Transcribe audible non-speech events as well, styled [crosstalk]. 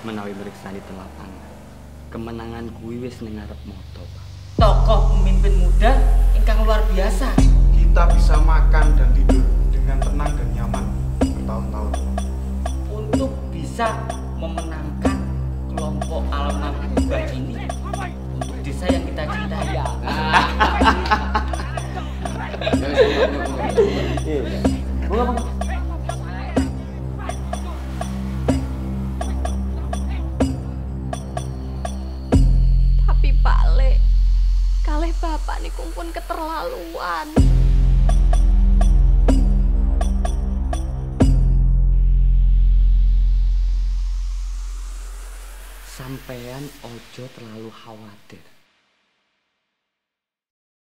menawi meriksani di lapangan. Kemenangan kuwi wis ning ngarep moto, Pak. Tokoh pemimpin muda ingkang luar biasa. Kita bisa makan dan tidur dengan tenang dan nyaman bertahun-tahun. untuk bisa memenangkan kelompok alam narkoba ini untuk desa yang kita cintai. Tapi [laughs] [laughs] Pak Le, kalih bapak niku pun keterlaluan. Sampean ojo terlalu khawatir.